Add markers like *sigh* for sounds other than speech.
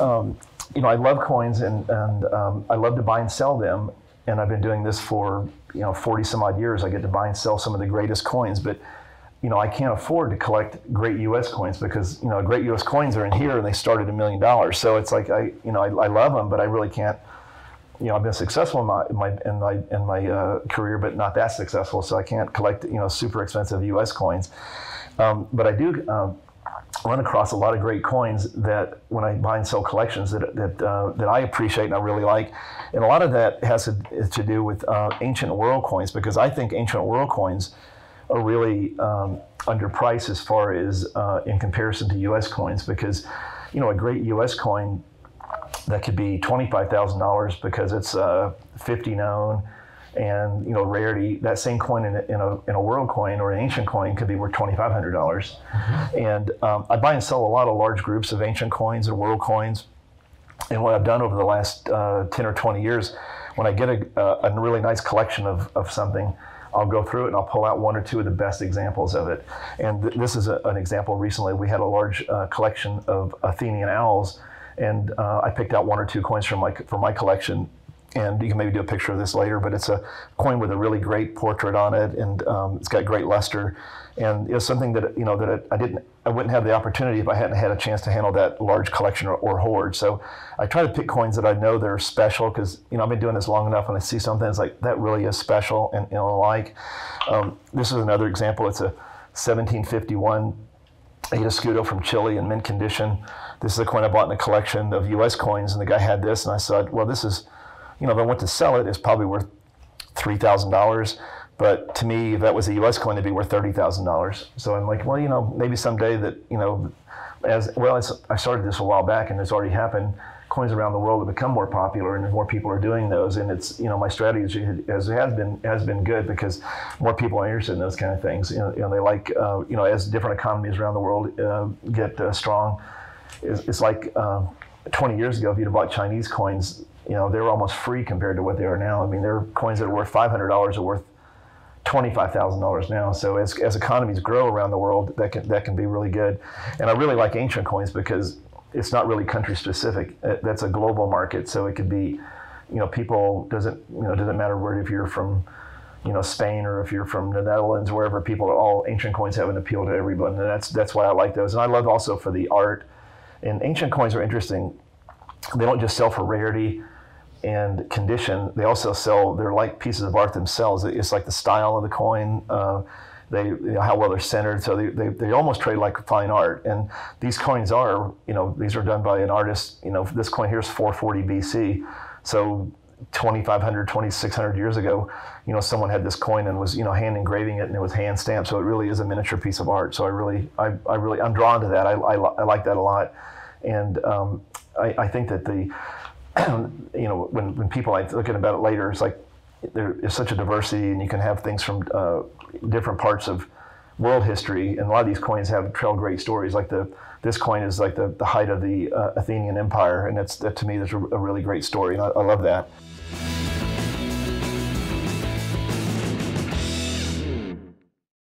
um, you know, I love coins and, and um, I love to buy and sell them. And I've been doing this for, you know, 40 some odd years. I get to buy and sell some of the greatest coins, but you know, I can't afford to collect great U.S. coins because you know, great U.S. coins are in here and they start at a million dollars. So it's like I, you know, I, I, love them, but I really can't. You know, I've been successful in my in my in my, in my uh, career, but not that successful. So I can't collect you know super expensive U.S. coins. Um, but I do um, run across a lot of great coins that when I buy and sell collections that that uh, that I appreciate and I really like, and a lot of that has to, to do with uh, ancient world coins because I think ancient world coins are really um, underpriced as far as uh, in comparison to U.S. coins because you know a great U.S. coin that could be twenty five thousand dollars because it's uh, fifty known and you know rarity that same coin in a, in a, in a world coin or an ancient coin could be worth $2500 mm-hmm. and um, i buy and sell a lot of large groups of ancient coins and world coins and what i've done over the last uh, 10 or 20 years when i get a, a really nice collection of, of something I'll go through it and I'll pull out one or two of the best examples of it. And th- this is a, an example recently. We had a large uh, collection of Athenian owls, and uh, I picked out one or two coins from my, from my collection and you can maybe do a picture of this later, but it's a coin with a really great portrait on it, and um, it's got great luster, and it's something that you know that I didn't, I wouldn't have the opportunity if I hadn't had a chance to handle that large collection or, or hoard. So I try to pick coins that I know they're special because you know I've been doing this long enough, and I see something that's like that really is special and you know like. Um, this is another example. It's a 1751 8 Escudo from Chile in mint condition. This is a coin I bought in a collection of U.S. coins, and the guy had this, and I said, well, this is you know, if I went to sell it, it's probably worth three thousand dollars. But to me, if that was a U.S. coin, it'd be worth thirty thousand dollars. So I'm like, well, you know, maybe someday that you know, as well as I started this a while back, and it's already happened. Coins around the world have become more popular, and more people are doing those. And it's you know, my strategy has has been has been good because more people are interested in those kind of things. You know, you know they like uh, you know as different economies around the world uh, get uh, strong. It's, it's like. Uh, 20 years ago, if you'd have bought Chinese coins, you know, they were almost free compared to what they are now. I mean, there are coins that are worth $500 are worth $25,000 now. So as, as economies grow around the world, that can, that can be really good. And I really like ancient coins because it's not really country specific. Uh, that's a global market. So it could be, you know, people doesn't, you know, doesn't matter where, if you're from, you know, Spain or if you're from the Netherlands, wherever people are all ancient coins have an appeal to everyone. And that's, that's why I like those. And I love also for the art and ancient coins are interesting. They don't just sell for rarity and condition, they also sell, they're like pieces of art themselves. It's like the style of the coin, uh, they, you know, how well they're centered. So they, they, they almost trade like fine art. And these coins are, you know, these are done by an artist. You know, this coin here is 440 BC. So 2,500, 2,600 years ago, you know, someone had this coin and was, you know, hand engraving it and it was hand stamped. So it really is a miniature piece of art. So I really, I, I really, I'm drawn to that. I, I, I like that a lot. And um, I, I think that the, *clears throat* you know, when, when people are looking about it later, it's like there is such a diversity, and you can have things from uh, different parts of world history. And a lot of these coins have tell great stories. Like the this coin is like the, the height of the uh, Athenian Empire, and that's that to me that's a, a really great story, and I, I love that.